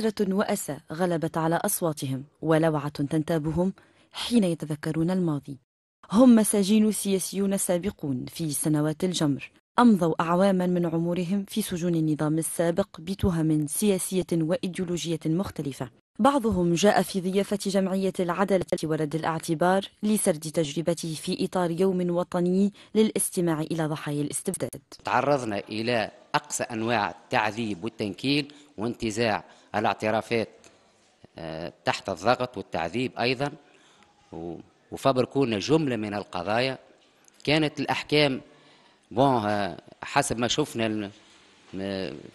حسرة وأسى غلبت على أصواتهم ولوعة تنتابهم حين يتذكرون الماضي. هم مساجين سياسيون سابقون في سنوات الجمر أمضوا أعواما من عمرهم في سجون النظام السابق بتهم سياسية وإيديولوجية مختلفة. بعضهم جاء في ضيافة جمعية العدالة ورد الاعتبار لسرد تجربته في إطار يوم وطني للاستماع إلى ضحايا الاستبداد. تعرضنا إلى أقصى أنواع التعذيب والتنكيل وانتزاع الاعترافات آه، تحت الضغط والتعذيب أيضا. وفبركونا جملة من القضايا. كانت الأحكام بون آه، حسب ما شفنا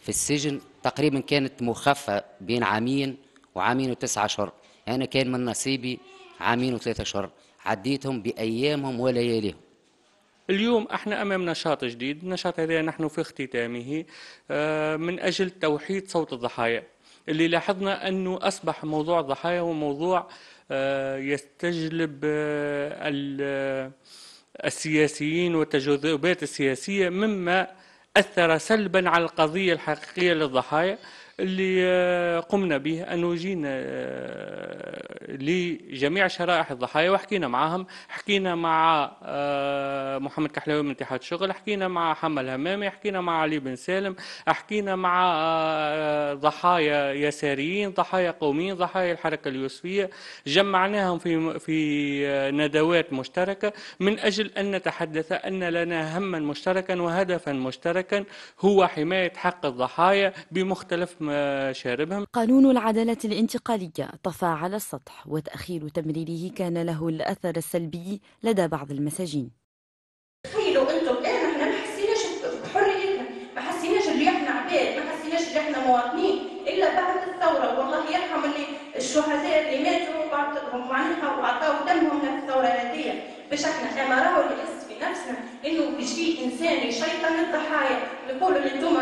في السجن تقريبا كانت مخفة بين عامين وعامين وتسعة أشهر أنا كان من نصيبي عامين وثلاثة أشهر عديتهم بأيامهم ولياليهم. اليوم إحنا امام نشاط جديد، النشاط هذا نحن في اختتامه آه، من أجل توحيد صوت الضحايا. اللي لاحظنا انه اصبح موضوع الضحايا هو موضوع آه، يستجلب آه، السياسيين والتجاذبات السياسية مما أثر سلبا على القضية الحقيقية للضحايا اللي آه، قمنا به أنه جينا آه، لجميع شرائح الضحايا وحكينا معهم حكينا مع آه، محمد كحلاوي من اتحاد الشغل حكينا مع حمل همامي حكينا مع علي بن سالم حكينا مع ضحايا يساريين ضحايا قوميين ضحايا الحركة اليوسفية. جمعناهم في في ندوات مشتركة من أجل أن نتحدث أن لنا هما مشتركا وهدفا مشتركا هو حماية حق الضحايا بمختلف مشاربهم قانون العدالة الانتقالية طفى على السطح وتأخير تمريره كان له الأثر السلبي لدى بعض المساجين. تخيلوا أنتم الان إحنا ما حسيناش بحريتنا؟ ما حسيناش اللي إحنا عباد ما حسيناش اللي إحنا مواطنين إلا بعد الثورة. والله يرحم اللي الشهداء اللي ماتوا معناها وعطاوا دمهم في الثوره هذه باش إحنا اما راهو نفسنا إنه يجي إنسان يشيطن الضحايا يقولوا اللي أنتم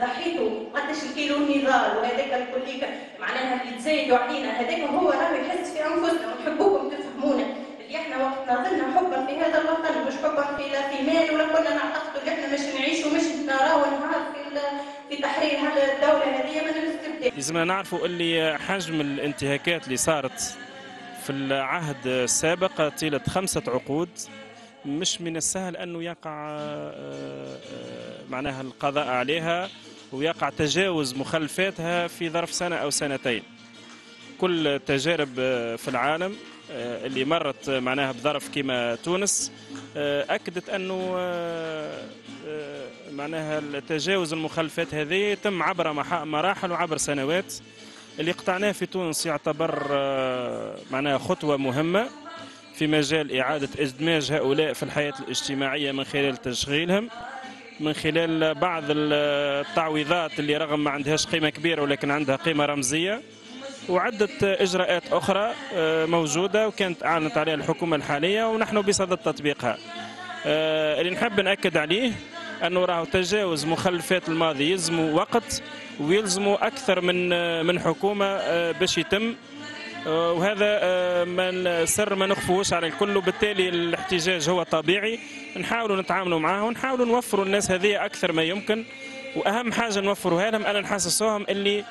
ضحيتوا قداش الكيلو النضال وهذاك الكل معناها اللي تزايدوا علينا هذاك هو راه يحس في أنفسنا ونحبوكم تفهمونا اللي إحنا وقت نظلنا حبا في هذا الوطن مش حبا في لا في مال ولا كنا نعتقدوا اللي إحنا مش نعيشوا مش نراو نهار في في تحرير الدولة هذه من الاستبداد. لازمنا نعرفوا اللي حجم الانتهاكات اللي صارت في العهد السابق طيلة خمسة عقود مش من السهل أنه يقع آه، آه، معناها القضاء عليها ويقع تجاوز مخلفاتها في ظرف سنة أو سنتين. كل التجارب آه، في العالم اللي مرت معناها بظرف كما تونس أكدت أنه معناها تجاوز المخلفات هذه يتم عبر مراحل وعبر سنوات. اللي قطعناه في تونس يعتبر معناها خطوة مهمة. في مجال إعادة إدماج هؤلاء في الحياة الاجتماعية من خلال تشغيلهم من خلال بعض التعويضات اللي رغم ما عندهاش قيمة كبيرة ولكن عندها قيمة رمزية وعدة إجراءات أخرى آه، موجودة وكانت أعلنت عليها الحكومة الحالية ونحن بصدد تطبيقها. آه، اللي نحب نأكد عليه أنه راه تجاوز مخلفات الماضي يلزموا وقت ويلزموا أكثر من آه، من حكومة باش يتم وهذا آه، من سر ما نخفوش على الكل وبالتالي الاحتجاج هو طبيعي. نحاولوا نتعاملوا معاه ونحاولوا نوفروا الناس هذه أكثر ما يمكن. وأهم حاجة نوفروها لهم أنا نحسسوهم اللي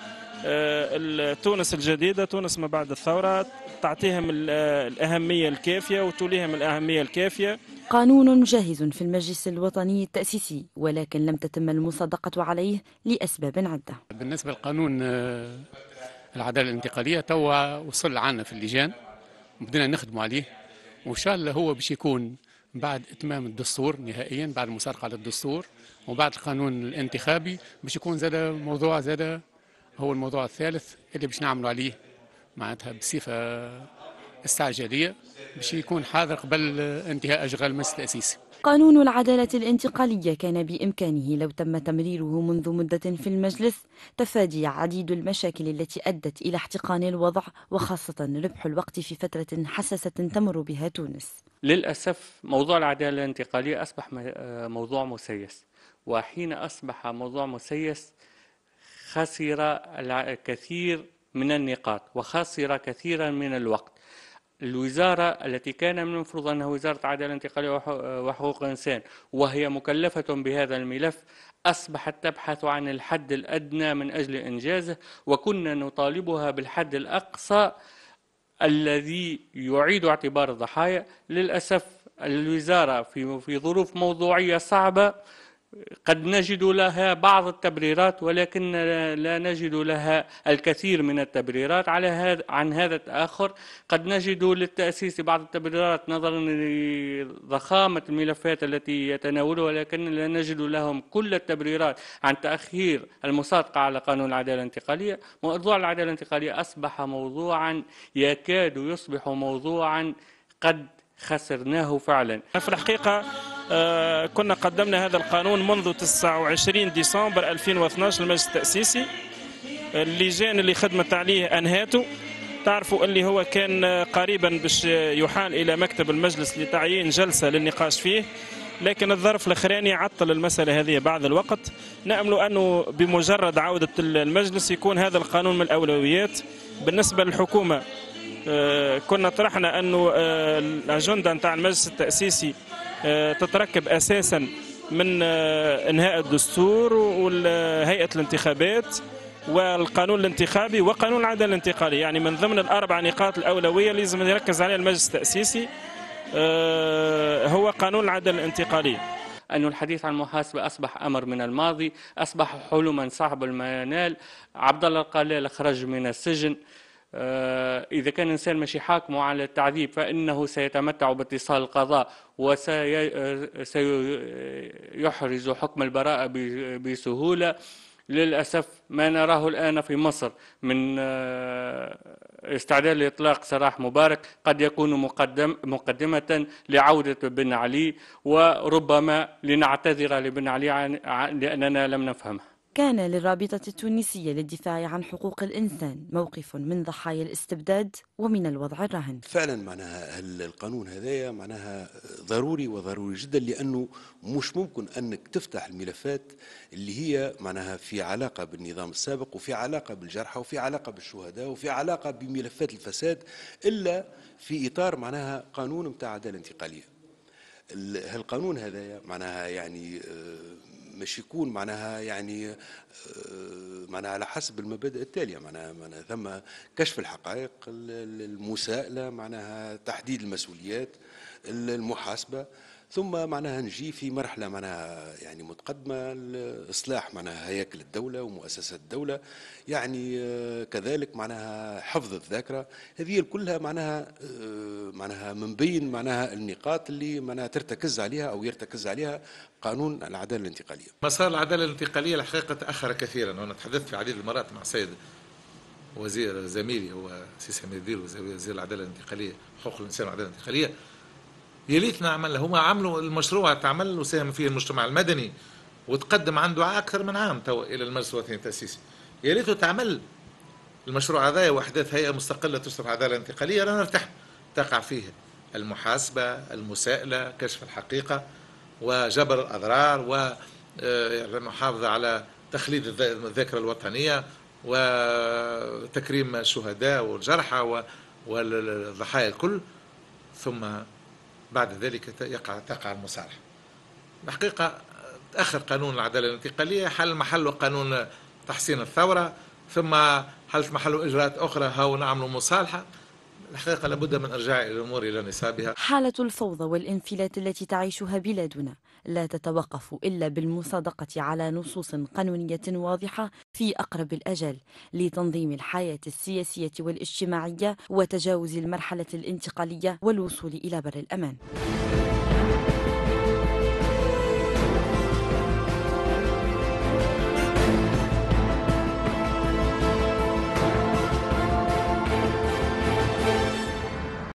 آه، تونس الجديدة تونس ما بعد الثورة تعطيهم الأهمية الكافية وتوليهم الأهمية الكافية. قانون جاهز في المجلس الوطني التأسيسي ولكن لم تتم المصادقة عليه لأسباب عدة. بالنسبة للقانون العدالة الانتقالية توا وصل عنا في اللجان بدنا نخدموا عليه وإن شاء الله هو باش يكون بعد إتمام الدستور نهائيا بعد المسارقه على الدستور وبعد القانون الانتخابي باش يكون زاد موضوع زاد هو الموضوع الثالث اللي باش نعملوا عليه معناتها بصفة استعجالية باش يكون حاضر قبل انتهاء أشغال المجلس التاسيسي قانون العدالة الانتقالية كان بإمكانه لو تم تمريره منذ مدة في المجلس تفادي عديد المشاكل التي أدت إلى احتقان الوضع وخاصة ربح الوقت في فترة حساسة تمر بها تونس. للأسف موضوع العدالة الانتقالية أصبح موضوع مسيس. وحين أصبح موضوع مسيس خسر الكثير من النقاط وخسر كثيرا من الوقت. الوزارة التي كان من المفروض أنها وزارة عدالة انتقالية وحقوق الإنسان وهي مكلفة بهذا الملف أصبحت تبحث عن الحد الأدنى من أجل إنجازه وكنا نطالبها بالحد الأقصى الذي يعيد اعتبار الضحايا. للأسف الوزارة في في ظروف موضوعية صعبة قد نجد لها بعض التبريرات ولكن لا نجد لها الكثير من التبريرات. على هذا عن هذا التأخر قد نجد للتأسيس بعض التبريرات نظرا لضخامة الملفات التي يتناولها ولكن لا نجد لهم كل التبريرات عن تأخير المصادقة على قانون العدالة الانتقالية. موضوع العدالة الانتقالية أصبح موضوعا يكاد يصبح موضوعا قد خسرناه فعلا. في الحقيقة كنا قدمنا هذا القانون منذ 29 ديسمبر 2012 للمجلس التأسيسي. اللجان اللي خدمت عليه أنهاته تعرفوا اللي هو كان قريبا باش يحال إلى مكتب المجلس لتعيين جلسة للنقاش فيه. لكن الظرف الأخراني عطل المسألة هذه بعض الوقت. نأمل أنه بمجرد عودة المجلس يكون هذا القانون من الأولويات. بالنسبة للحكومة آه، كنا طرحنا أنه آه، الأجندة نتاع المجلس التأسيسي آه، تتركب أساسا من إنهاء الدستور وهيئه الانتخابات والقانون الانتخابي وقانون العدالة الانتقاليه يعني من ضمن الأربع نقاط الأولوية اللي لازم يركز عليها المجلس التأسيسي هو قانون العدالة الانتقاليه أن الحديث عن المحاسبة أصبح أمر من الماضي أصبح حلما صعب المنال. عبد الله القلال خرج من السجن. آه، إذا كان الإنسان ماشي حاكمه على التعذيب فإنه سيتمتع باتصال القضاء وسيحرز حكم البراءة بسهولة. للأسف ما نراه الآن في مصر من آه، استعداد لإطلاق سراح مبارك قد يكون مقدم مقدمة لعودة بن علي وربما لنعتذر لبن علي لأننا لم نفهمه. كان للرابطة التونسية للدفاع عن حقوق الإنسان موقف من ضحايا الاستبداد ومن الوضع الراهن. فعلا معناها القانون هذايا معناها ضروري وضروري جدا لأنه مش ممكن أنك تفتح الملفات اللي هي معناها في علاقة بالنظام السابق وفي علاقة بالجرحى وفي علاقة بالشهداء وفي علاقة بملفات الفساد إلا في إطار معناها قانون متاع عدالة انتقالية. القانون هذا معناها يعني آه، مش يكون معناها يعني آه، معناها على حسب المبادئ التالية. معناها, معناها ثم كشف الحقائق المساءلة معناها تحديد المسؤوليات المحاسبة. ثم معناها نجي في مرحلة معناها يعني متقدمة اصلاح معناها هياكل الدولة ومؤسسات الدولة. يعني آه، كذلك معناها حفظ الذاكرة. هذه كلها معناها آه، معناها من بين معناها النقاط اللي معناها ترتكز عليها أو يرتكز عليها قانون العدالة الانتقالية. مسار العدالة الانتقالية الحقيقة تأخر كثيرا. وأنا تحدثت في عديد المرات مع سيد وزير زميلي هو سي سمير دير وزير العدالة الانتقالية حقوق الإنسان والعدالة الانتقالية. يا ريت نعمل هم عملوا المشروع تعمل وساهم فيه المجتمع المدني وتقدم عنده أكثر من عام تو إلى المجلس الوطني التأسيسي. يا ريت تعمل المشروع هذا وأحداث هيئة مستقلة تشرف على العداله الانتقالية. لا نرتاح تقع فيه المحاسبة المساءلة كشف الحقيقة وجبر الأضرار والمحافظه آه، على تخليد الذاكرة الوطنية وتكريم الشهداء والجرحى والضحايا الكل. ثم بعد ذلك يقع تقع المصالحة الحقيقة تأخر قانون العدالة الانتقالية حل محله قانون تحسين الثورة ثم حلت محله إجراءات أخرى هاو نعملوا مصالحة؟ الحقيقة لابد من إرجاع الأمور إلى نصابها. حالة الفوضى والانفلات التي تعيشها بلادنا. لا تتوقف إلا بالمصادقة على نصوص قانونية واضحة في أقرب الأجل لتنظيم الحياة السياسية والاجتماعية وتجاوز المرحلة الانتقالية والوصول إلى بر الأمان.